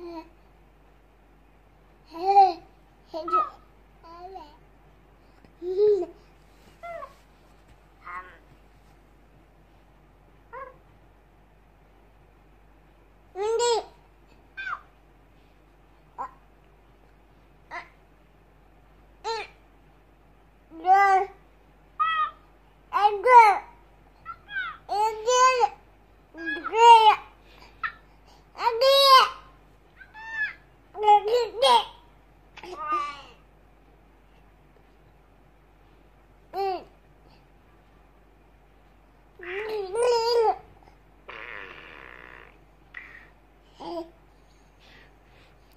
Hello. Hello.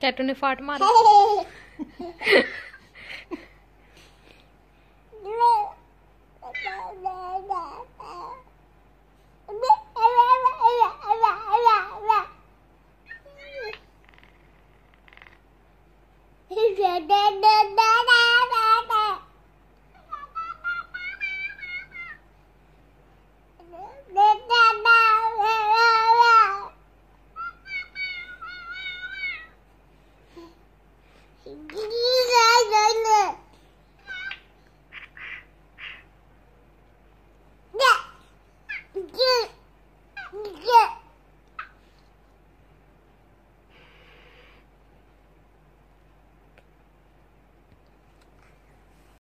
कैटू ने फाट मारा। Da da da da!